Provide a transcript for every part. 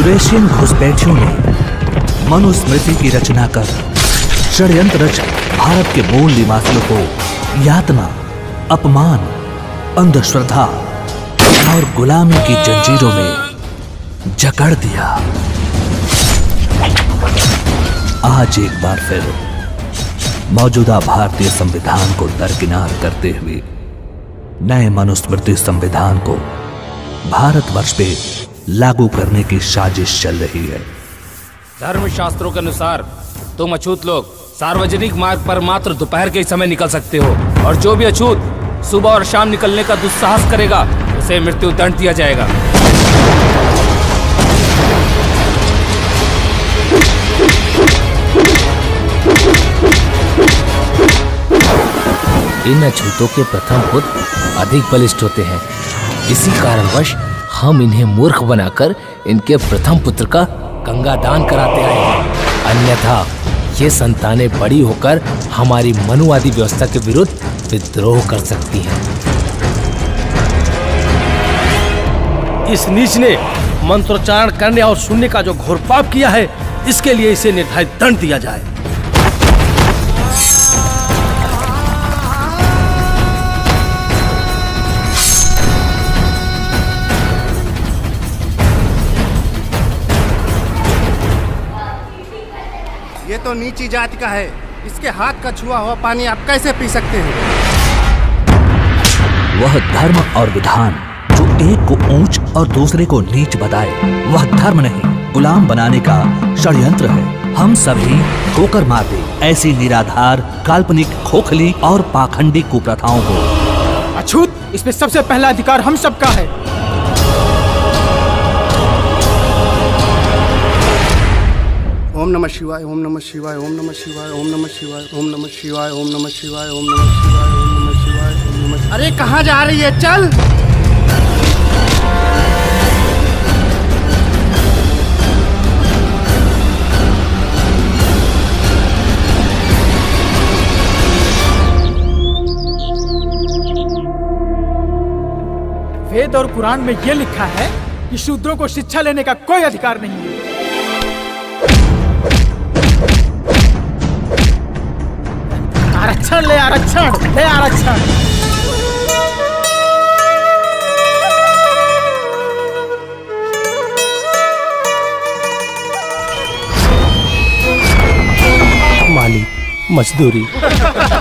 Eurasian घुसपैठियों ने मनुस्मृति की रचना कर षड्यंत्र रच भारत के मूल निवासियों को यातना, अपमान, अंधश्रद्धा और गुलामी की जंजीरों में जकड़ दिया। आज एक बार फिर मौजूदा भारतीय संविधान को दरकिनार करते हुए नए मनुस्मृति संविधान को भारतवर्ष पे लागू करने की साजिश चल रही है। धर्म शास्त्रों के अनुसार, तुम अछूत लोग सार्वजनिक मार्ग पर मात्र दोपहर के ही समय निकल सकते हो, और जो भी अछूत सुबह और शाम निकलने का दुस्साहस करेगा, उसे मृत्यु दंड दिया जाएगा। इन अछूतों के प्रथम पुत्र अधिक बलिष्ठ होते हैं। इसी कारणवश हम इन्हें मूर्ख बनाकर इनके प्रथम पुत्र का गंगा दान कराते आए हैं। अन्यथा, ये संतानें बड़ी होकर हमारी मनुवादी व्यवस्था के विरुद्ध विद्रोह कर सकती हैं। इस नीच ने मंत्रोच्चारण करने और सुनने का जो घोर पाप किया है, इसके लिए इसे निर्धारित दंड दिया जाए। ये तो नीची जाति का है। इसके हाथ का छुआ हुआ पानी आप कैसे पी सकते हैं? वह धर्म और विधान जो एक को ऊंच और दूसरे को नीच बताए वह धर्म नहीं गुलाम बनाने का षड्यंत्र है। हम सभी ठोकर मार दे ऐसी निराधार काल्पनिक खोखली और पाखंडी कुप्रथाओं को। अछूत इसमें सबसे पहला अधिकार हम सबका है। नमः शिवाय, ओम नमः शिवाय, ओम नमः शिवाय, ओम नमः शिवाय, ओम नमः शिवाय, ओम नमः शिवाय, ओम नमः शिवाय, ओम नमः शिवाय, ओम नमः अरे, कहाँ जा रही है? चल। वेद और कुरान में यह लिखा है कि शूद्रों को शिक्षा लेने का कोई अधिकार नहीं है। आरक्षण ले आरक्षण ले आरक्षण। मालिक मजदूरी।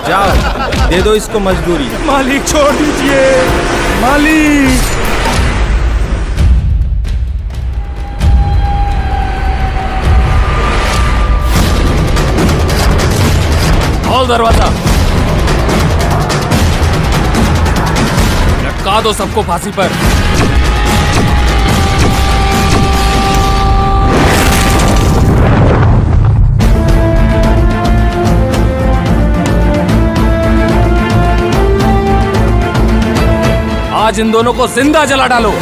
जाओ दे दो इसको मजदूरी। मालिक छोड़ दीजिए। मालिक। खोल दरवाज़ा। लटका दो सबको फांसी पर। आज इन दोनों को ज़िंदा जला डालो।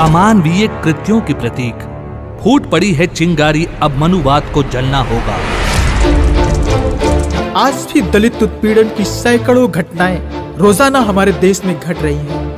अमानवीय कृत्यों की प्रतीक। फूट पड़ी है चिंगारी, अब मनुवाद को जलना होगा। आज भी दलित उत्पीड़न की सैकड़ों घटनाएँ रोज़ाना हमारे देश में घट रही हैं।